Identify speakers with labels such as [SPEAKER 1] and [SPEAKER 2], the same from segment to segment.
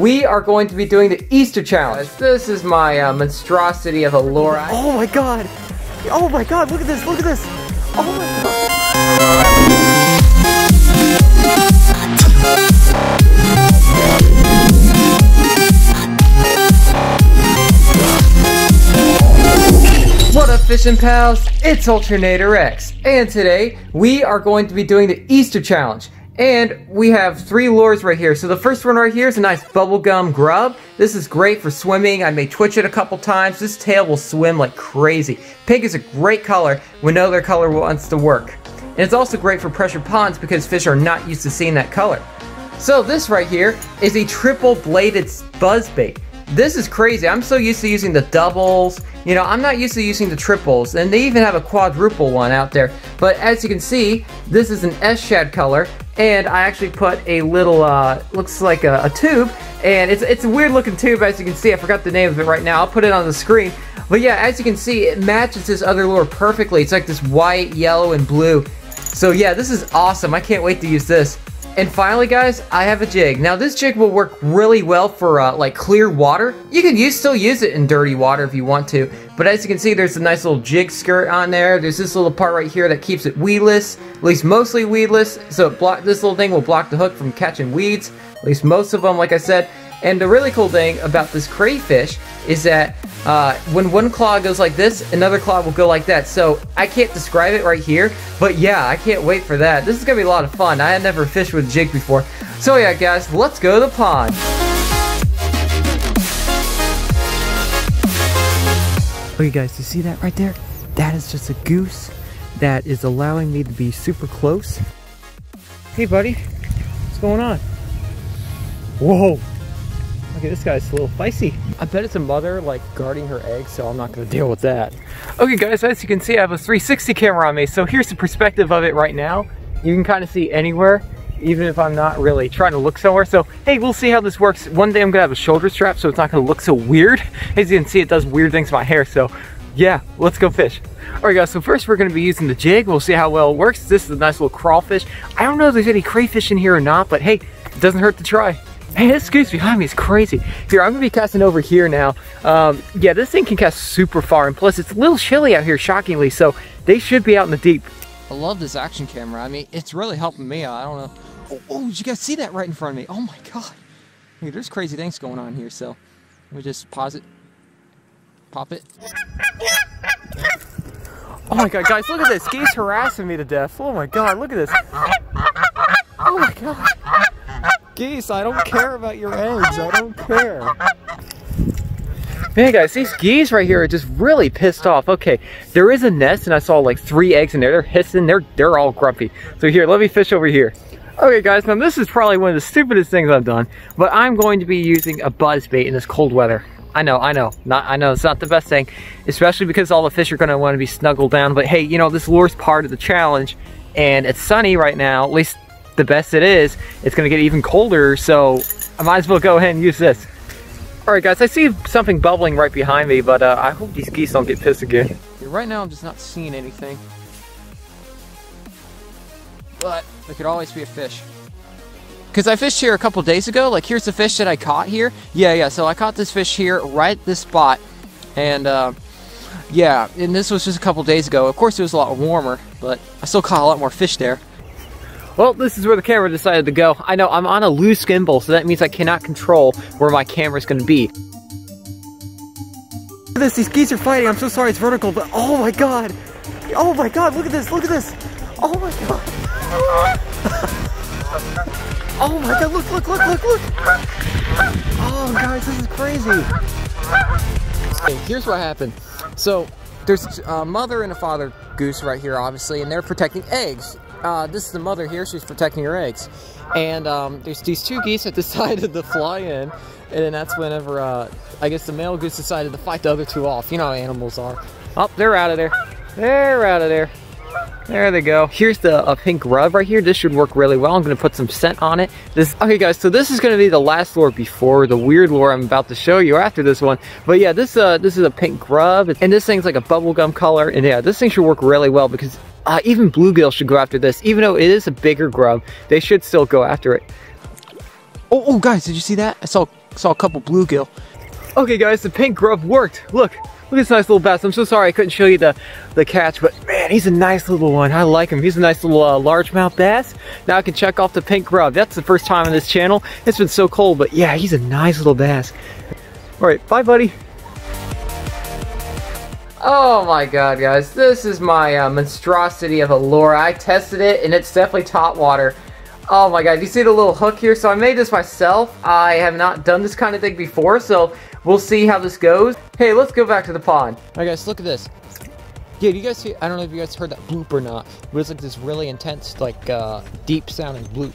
[SPEAKER 1] we are going to be doing the Easter challenge. This is my uh, monstrosity of a lure.
[SPEAKER 2] Oh my god! Oh my god, look at this, look at this! Oh my god!
[SPEAKER 1] What up fishing pals, it's Ultranator X, and today we are going to be doing the Easter challenge. And we have three lures right here. So the first one right here is a nice bubblegum grub. This is great for swimming. I may twitch it a couple times. This tail will swim like crazy. Pink is a great color when no other color wants to work. And it's also great for pressure ponds because fish are not used to seeing that color. So this right here is a triple bladed buzzbait. This is crazy. I'm so used to using the doubles. You know, I'm not used to using the triples. And they even have a quadruple one out there. But as you can see, this is an S shad color. And I actually put a little, uh, looks like a, a tube. And it's, it's a weird looking tube as you can see. I forgot the name of it right now. I'll put it on the screen. But yeah, as you can see, it matches this other lure perfectly. It's like this white, yellow, and blue. So yeah, this is awesome. I can't wait to use this. And finally, guys, I have a jig. Now, this jig will work really well for, uh, like, clear water. You can use, still use it in dirty water if you want to. But as you can see, there's a nice little jig skirt on there. There's this little part right here that keeps it weedless, at least mostly weedless. So block, this little thing will block the hook from catching weeds, at least most of them, like I said. And the really cool thing about this crayfish is that uh, when one claw goes like this, another claw will go like that. So I can't describe it right here, but yeah, I can't wait for that. This is gonna be a lot of fun. I had never fished with jig before. So yeah, guys, let's go to the pond.
[SPEAKER 2] Okay guys, you see that right there? That is just a goose that is allowing me to be super close. Hey buddy, what's going on? Whoa, Okay, this guy's a little feisty. I bet it's a mother like guarding her eggs, so I'm not gonna deal with that.
[SPEAKER 1] Okay guys, as you can see, I have a 360 camera on me, so here's the perspective of it right now. You can kind of see anywhere, even if I'm not really trying to look somewhere. So, hey, we'll see how this works. One day I'm gonna have a shoulder strap, so it's not gonna look so weird. As you can see, it does weird things to my hair, so yeah, let's go fish. All right guys, so first we're gonna be using the jig. We'll see how well it works. This is a nice little crawfish. I don't know if there's any crayfish in here or not, but hey, it doesn't hurt to try. Hey, this goose behind me is crazy. Here, I'm gonna be casting over here now. Um, yeah, this thing can cast super far, and plus it's a little chilly out here, shockingly, so they should be out in the deep. I love this action camera. I mean, it's really helping me out. I don't know. Oh, oh, did you guys see that right in front of me? Oh my God. Hey, there's crazy things going on here, so let me just pause it. Pop it. Oh my God, guys, look at this. Geese harassing me to death. Oh my God, look at this. Oh my God. Geese, I don't care about your eggs. I don't care. Man, guys, these geese right here are just really pissed off. Okay, there is a nest, and I saw like three eggs in there. They're hissing. They're they're all grumpy. So here, let me fish over here. Okay, guys, now this is probably one of the stupidest things I've done, but I'm going to be using a buzz bait in this cold weather. I know, I know, not, I know it's not the best thing, especially because all the fish are going to want to be snuggled down. But hey, you know, this lure's part of the challenge, and it's sunny right now. At least the best it is, it's gonna get even colder, so I might as well go ahead and use this. All right, guys, I see something bubbling right behind me, but uh, I hope these geese don't get pissed again. Right now, I'm just not seeing anything. But there could always be a fish. Because I fished here a couple days ago. Like, here's the fish that I caught here. Yeah, yeah, so I caught this fish here right at this spot. And, uh, yeah, and this was just a couple days ago. Of course, it was a lot warmer, but I still caught a lot more fish there. Well, this is where the camera decided to go. I know, I'm on a loose gimbal, so that means I cannot control where my camera is going to be.
[SPEAKER 2] Look at this, these geese are fighting. I'm so sorry it's vertical, but oh my god. Oh my god, look at this, look at this. Oh my god. oh my god, look, look, look, look, look. Oh guys, this is crazy.
[SPEAKER 1] Here's what happened. So, there's a mother and a father goose right here, obviously, and they're protecting eggs uh, this is the mother here. She's protecting her eggs. And um, there's these two geese that decided to fly in. And then that's whenever, uh, I guess the male goose decided to fight the other two off. You know how animals are. Oh, they're out of there. They're out of there. There they go. Here's the pink grub right here. This should work really well. I'm to put some scent on it. This Okay, guys, so this is to be the last lure before the weird lure I'm about to show you after this one. But yeah, this uh, this is a pink grub, and this thing's like a bubblegum color. And yeah, this thing should work really well because uh, even bluegill should go after this. Even though it is a bigger grub, they should still go after it. Oh, oh, guys, did you see that? I saw
[SPEAKER 2] saw a couple bluegill. Okay guys, the pink grub worked. Look, look at this nice little bass. I'm so sorry I couldn't show you the, the catch, but man, he's a nice little one. I like him. He's a nice little uh, largemouth bass. Now I can check off the pink grub. That's the first time on this channel. It's been so cold, but yeah, he's a nice little bass. All right, bye buddy.
[SPEAKER 1] Oh my god, guys. This is my uh, monstrosity of a lure. I tested it, and it's definitely top water. Oh my god, you see the little hook here? So I made this myself. I have not done this kind of thing before, so we'll see how this goes. Hey, let's go back to the pond.
[SPEAKER 2] Alright guys, look at this. Yeah, do you guys see, I don't know if you guys heard that bloop or not, but it's like this really intense, like, uh, deep sounding bloop.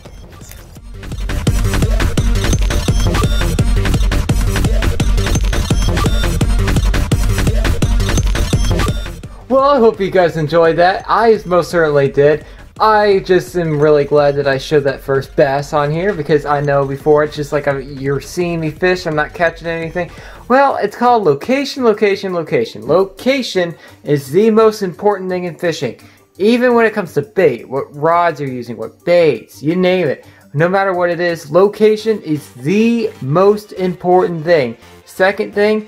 [SPEAKER 1] Well, I hope you guys enjoyed that. I most certainly did. I just am really glad that I showed that first bass on here because I know before it's just like I'm, you're seeing me fish, I'm not catching anything. Well, it's called location, location, location. Location is the most important thing in fishing. Even when it comes to bait, what rods you're using, what baits, you name it. No matter what it is, location is the most important thing. Second thing,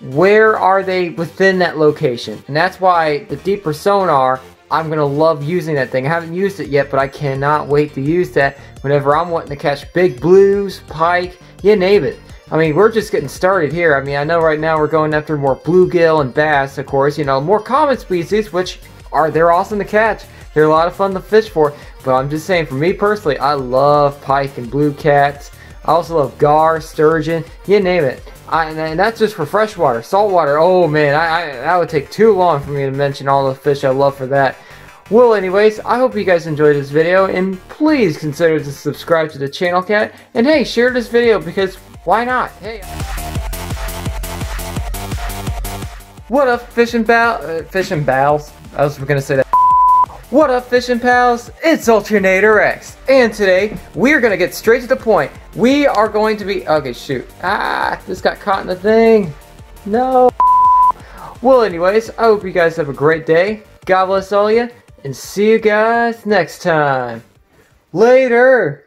[SPEAKER 1] where are they within that location? And that's why the deeper sonar, I'm going to love using that thing. I haven't used it yet, but I cannot wait to use that whenever I'm wanting to catch big blues, pike, you name it. I mean, we're just getting started here. I mean, I know right now we're going after more bluegill and bass, of course, you know, more common species, which are, they're awesome to catch. They're a lot of fun to fish for, but I'm just saying, for me personally, I love pike and blue cats. I also love gar, sturgeon, you name it. I, and that's just for freshwater. Saltwater, oh man, I, I, that would take too long for me to mention all the fish I love for that. Well, anyways, I hope you guys enjoyed this video, and please consider to subscribe to the channel, cat. And hey, share this video because why not? Hey. What up, fishing bow, uh, fishing bows? I was gonna say that. What up fishing pals? It's Alternator X and today we're gonna get straight to the point. We are going to be okay shoot. Ah this got caught in the thing. No Well anyways, I hope you guys have a great day. God bless all you and see you guys next time. Later